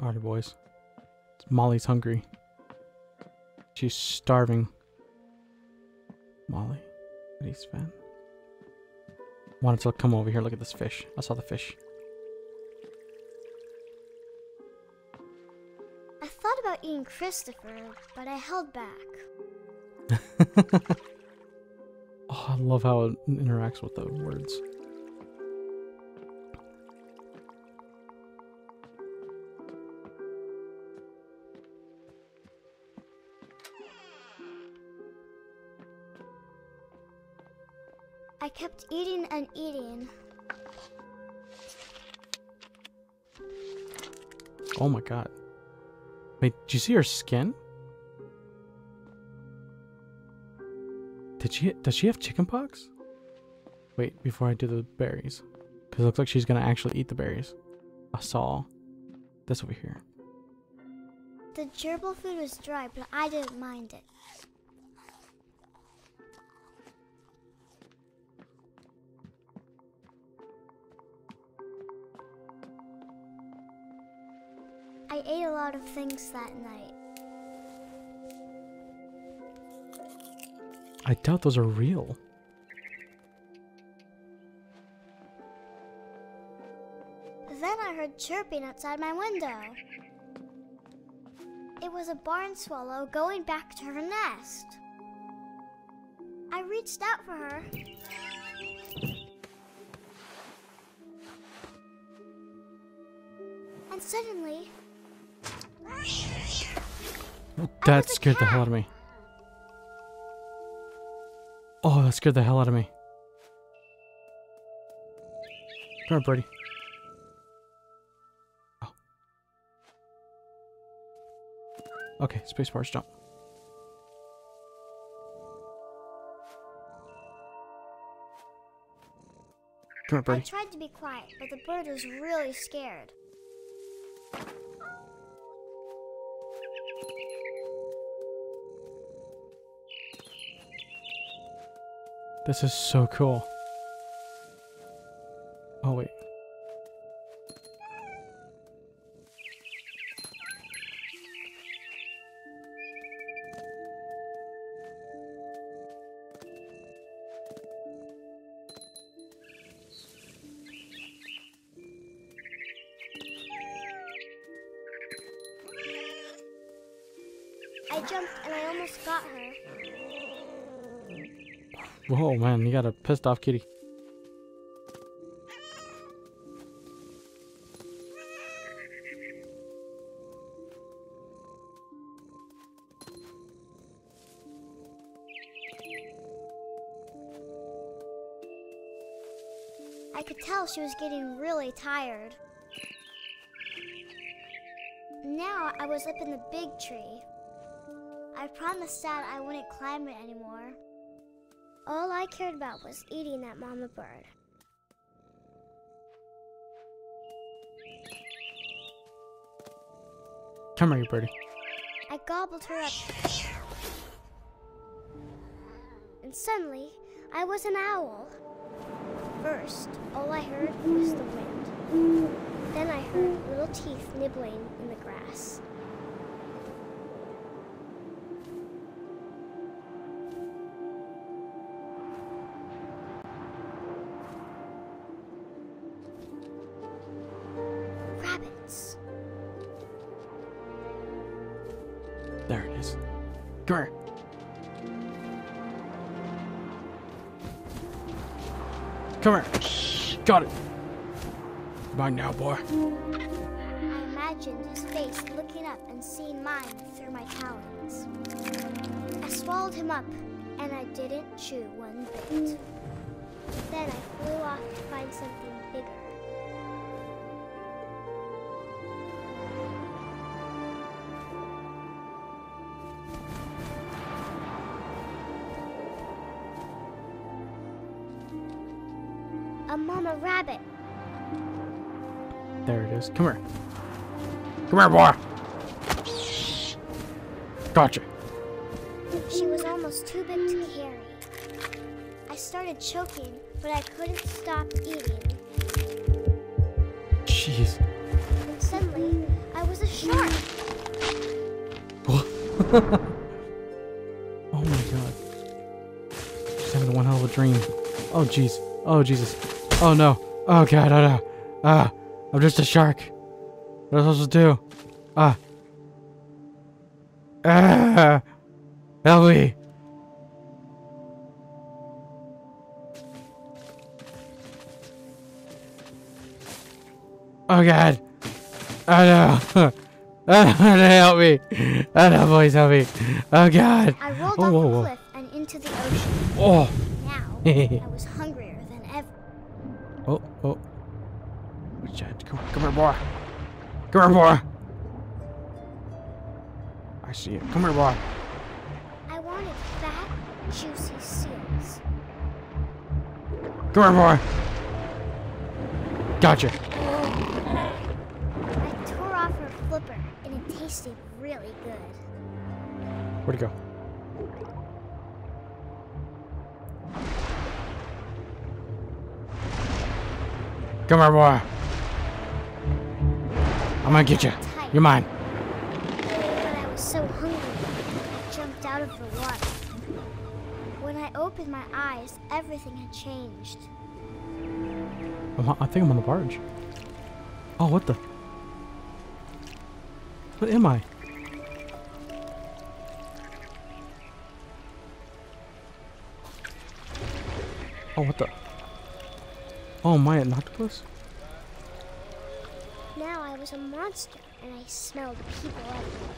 Alright, boys. Molly's hungry. She's starving. Molly, please, Sven. Wanted to come over here. Look at this fish. I saw the fish. I thought about eating Christopher, but I held back. oh, I love how it interacts with the words. I kept eating and eating. Oh my god. Wait, did you see her skin? Did she does she have chickenpox? Wait, before I do the berries. Cause it looks like she's gonna actually eat the berries. I saw this over here. The gerbil food was dry, but I didn't mind it. I ate a lot of things that night. I doubt those are real. Then I heard chirping outside my window. It was a barn swallow going back to her nest. I reached out for her. And suddenly, That scared the hell out of me. Oh, that scared the hell out of me. Come on, Brady. Oh. Okay, space bars jump. Come on, Brady. I tried to be quiet, but the bird was really scared. This is so cool. Oh, wait. I jumped and I almost got her. Whoa, man, you got a pissed off kitty. I could tell she was getting really tired. Now I was up in the big tree. I promised Dad I wouldn't climb it anymore. All I cared about was eating that mama bird. Come here, birdie. I gobbled her up. And suddenly, I was an owl. First, all I heard was the wind. Then I heard little teeth nibbling in the grass. Come here. Come here. Got it. Mine now, boy. I imagined his face looking up and seeing mine through my talons. I swallowed him up, and I didn't chew one bit. Then I flew off to find something bigger. A rabbit. There it is. Come here. Come here, boy. Gotcha. She was almost too big to carry. I started choking, but I couldn't stop eating. Jeez. And suddenly, I was a shark oh my god. She's having one hell of a dream. Oh jeez. Oh Jesus. Oh no. Oh god, oh no. Ah, I'm just a shark. What am I supposed to do? Ah. Ah. Help me. Oh god. Oh no. Oh, help me. Oh no, please help me. Oh god. I rolled Oh, off whoa, the whoa. cliff and into the ocean. Oh. Now, I was hungrier than ever. Oh, oh. Come, come here, boy. Come here, boy. I see you. Come here, boy. I wanted fat, juicy seals. Come here, boy. Gotcha. I tore off her flipper, and it tasted really good. Where'd it go? Come here, boy. I'm gonna get you. You're mine. But I was so hungry, I jumped out of the water. When I opened my eyes, everything had changed. I'm, I think I'm on the barge. Oh, what the? What am I? Oh, what the? Oh, am I an octopus? Now I was a monster, and I smelled people everywhere.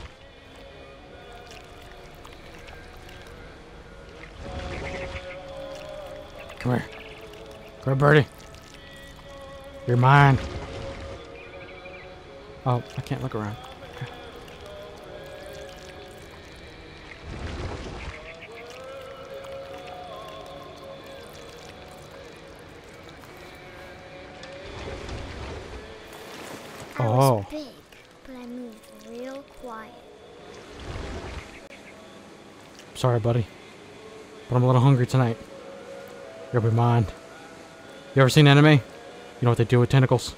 Come here. Come here, birdie. You're mine. Oh, I can't look around. I Oh. was big, but I moved real quiet. Sorry, buddy. But I'm a little hungry tonight. You'll be mine. You ever seen Anime? You know what they do with tentacles?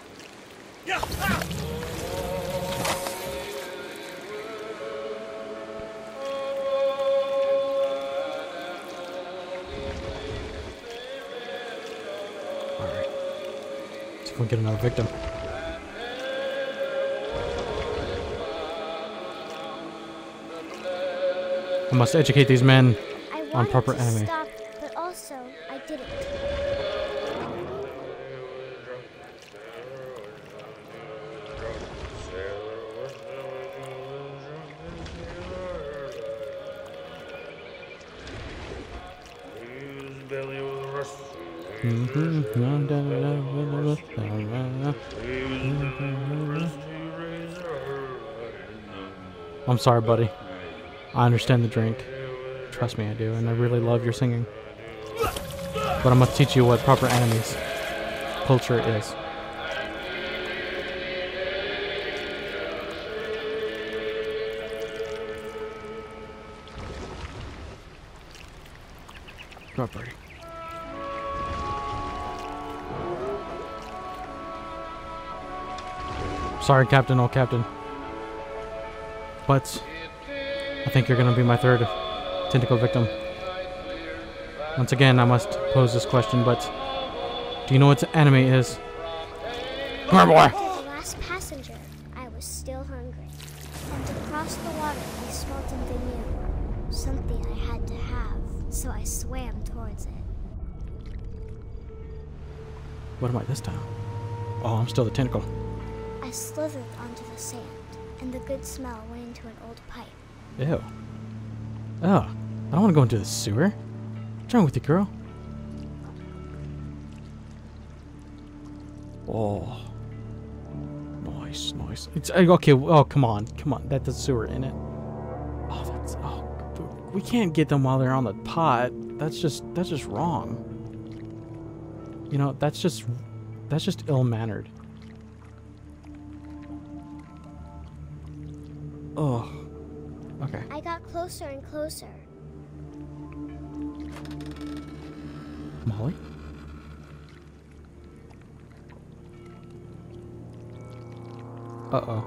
Alright. See if we can get another victim. I must educate these men On proper anime. stop, but also I didn't. I'm sorry, buddy. I understand the drink. Trust me, I do, and I really love your singing. But I'm gonna teach you what proper anime's culture is. Go, buddy. Sorry, Captain, oh Captain. But think you're gonna be my third tentacle victim. Once again, I must pose this question, but do you know what anime is? Come here, boy! Last passenger, I was still hungry. And across the water, I smelled something new. Something I had to have, so I swam towards it. What am I this time? Oh, I'm still the tentacle. I slithered onto the sand, and the good smell went into an old pipe. Ew. Oh, I don't want to go into the sewer. What's wrong with you, girl? Oh. Nice, nice. It's uh, okay. Oh, come on, come on. That's a sewer in it. Oh, that's oh. We can't get them while they're on the pot. That's just that's just wrong. You know, that's just that's just ill mannered. Oh. Okay. I got closer and closer. Molly? Uh-oh.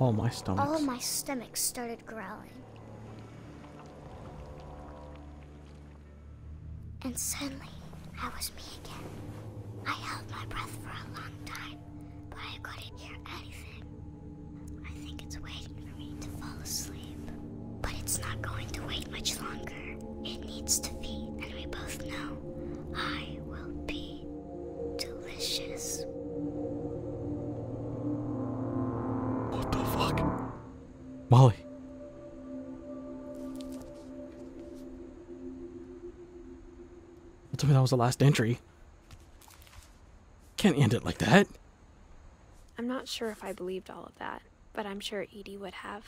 All my stomach. All my stomach started growling. And suddenly, I was me again. I held my breath for a long time, but I couldn't hear anything. I think it's waiting for me to fall asleep. But it's not going to wait much longer. It needs to feed, and we both know I will be delicious. What the fuck? Molly. Tell me that was the last entry. Can't end it like that. I'm not sure if I believed all of that, but I'm sure Edie would have.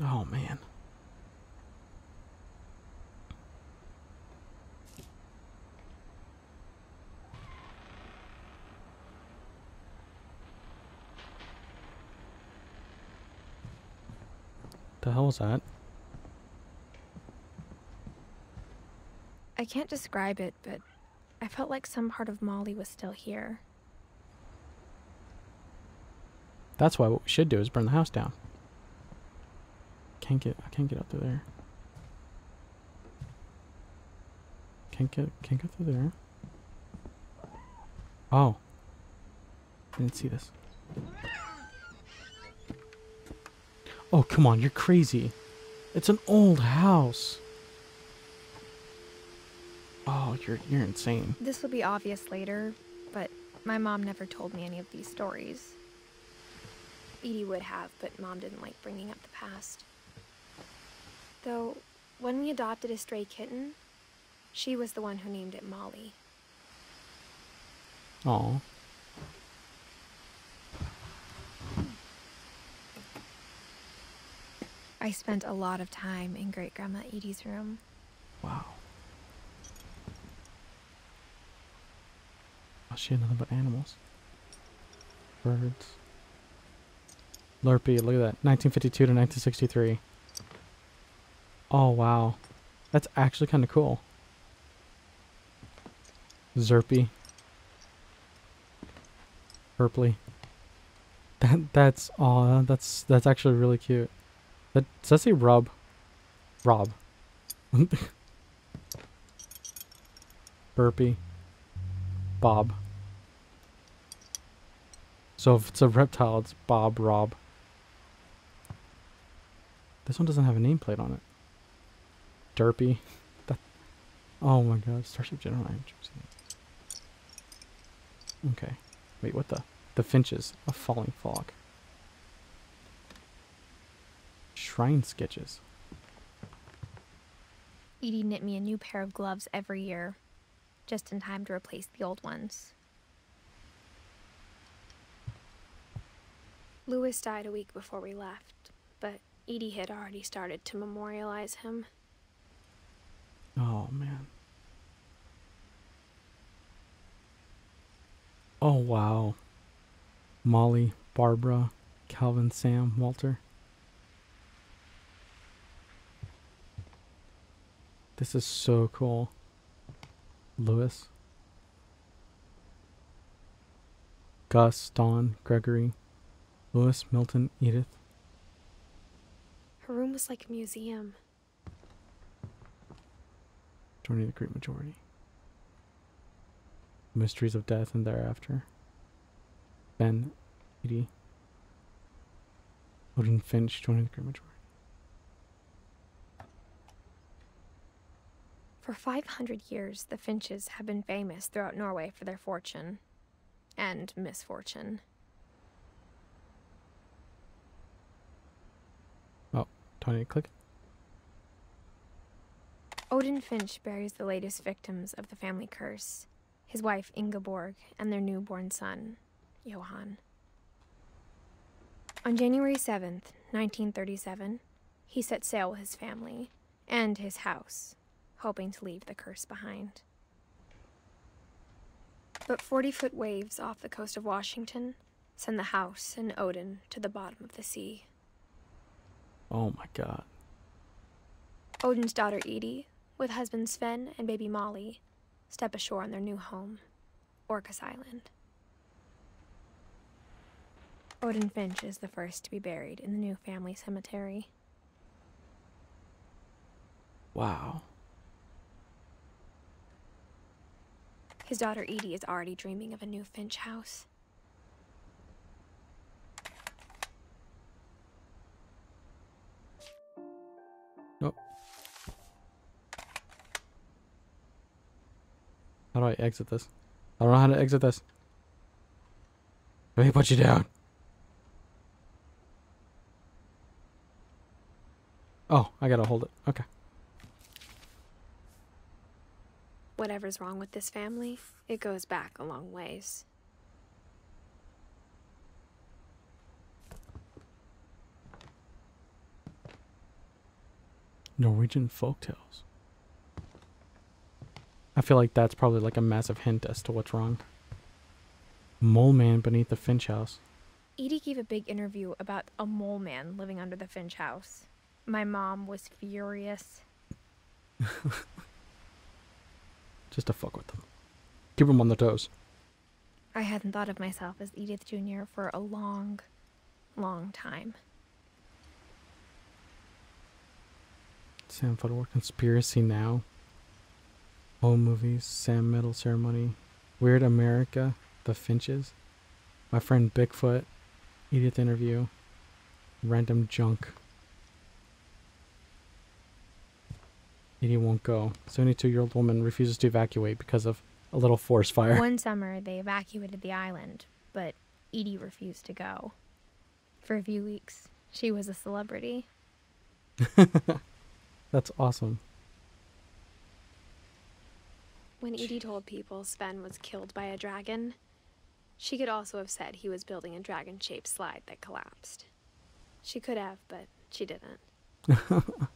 Oh man. The hell was that? I can't describe it, but I felt like some part of Molly was still here. That's why what we should do is burn the house down. Can't get I can't get up through there. Can't get can't go through there. Oh. I Didn't see this. Oh come on, you're crazy. It's an old house. Oh, you're you're insane. This will be obvious later, but my mom never told me any of these stories. Edie would have, but mom didn't like bringing up the past. Though, when we adopted a stray kitten, she was the one who named it Molly. Oh. I spent a lot of time in Great Grandma Edie's room. Wow. Oh, had nothing but animals. Birds. Lurpy, look at that. 1952 to 1963. Oh, wow. That's actually kind of cool. Zerpy. Herpley. That that's oh that's that's actually really cute. That does that say Rub? Rob. Burpee. Bob. So if it's a reptile, it's Bob Rob. This one doesn't have a nameplate on it. Derpy. That, oh my god, Starship General. Okay. Wait, what the? The finches. A falling fog. Shrine sketches. Edie knit me a new pair of gloves every year, just in time to replace the old ones. Lewis died a week before we left, but Edie had already started to memorialize him. Oh man. Oh wow. Molly, Barbara, Calvin, Sam, Walter. This is so cool. Lewis. Gus, Don, Gregory, Lewis, Milton, Edith. Her room was like a museum. Joining the great majority. Mysteries of death and thereafter. Ben, Edie. Odin Finch joining the great majority. For 500 years, the Finches have been famous throughout Norway for their fortune and misfortune. Oh, click? Odin Finch buries the latest victims of the family curse his wife Ingeborg and their newborn son, Johann. On January 7th, 1937, he set sail with his family and his house, hoping to leave the curse behind. But 40 foot waves off the coast of Washington send the house and Odin to the bottom of the sea. Oh my god. Odin's daughter Edie, with husband Sven and baby Molly, step ashore on their new home, Orcas Island. Odin Finch is the first to be buried in the new family cemetery. Wow. His daughter Edie is already dreaming of a new Finch house. How do I exit this? I don't know how to exit this. Let me put you down. Oh, I gotta hold it. Okay. Whatever's wrong with this family, it goes back a long ways. Norwegian folktales. I feel like that's probably like a massive hint as to what's wrong. Mole man beneath the Finch house. Edie gave a big interview about a mole man living under the Finch house. My mom was furious. Just to fuck with them. Keep them on their toes. I hadn't thought of myself as Edith Jr. for a long, long time. Sam Fedor Conspiracy Now. Home movies, Sam Metal Ceremony, Weird America, The Finches, My Friend Bigfoot, Edith Interview, Random Junk. Edie won't go. 72 year old woman refuses to evacuate because of a little forest fire. One summer, they evacuated the island, but Edie refused to go. For a few weeks, she was a celebrity. That's awesome. When Edie told people Sven was killed by a dragon, she could also have said he was building a dragon shaped slide that collapsed. She could have, but she didn't.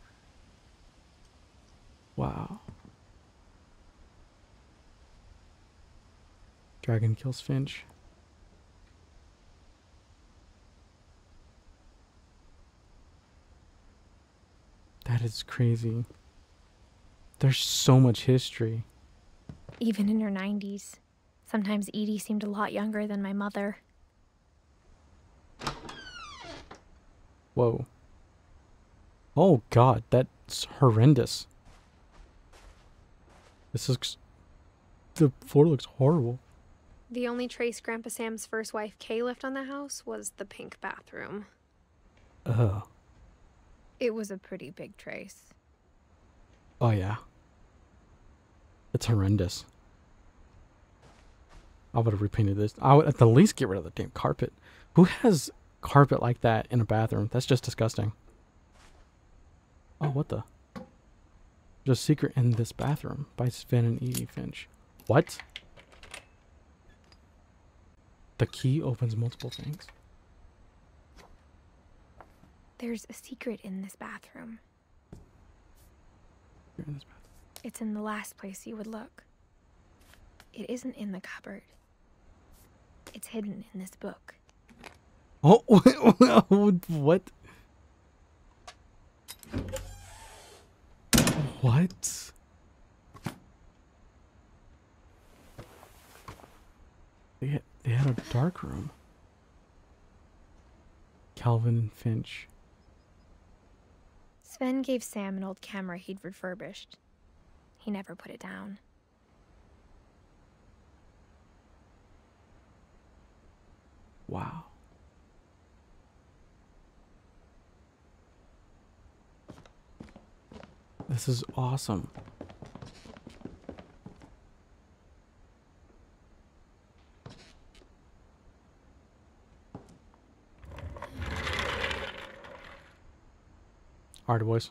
Wow. Dragon kills Finch. That is crazy. There's so much history. Even in her 90s. Sometimes Edie seemed a lot younger than my mother. Whoa. Oh god, that's horrendous. This looks. The floor looks horrible. The only trace Grandpa Sam's first wife Kay left on the house was the pink bathroom. Ugh. It was a pretty big trace. Oh yeah. It's horrendous. I would have repainted this. I would at the least get rid of the damn carpet. Who has carpet like that in a bathroom? That's just disgusting. Oh, what the? There's a secret in this bathroom by Sven and Edie Finch. What? The key opens multiple things. There's a secret in this bathroom. In this bathroom. It's in the last place you would look. It isn't in the cupboard. It's hidden in this book. Oh, what? What? They had, they had a dark room. Calvin and Finch. Sven gave Sam an old camera he'd refurbished. He never put it down. Wow. This is awesome. Alright, boys.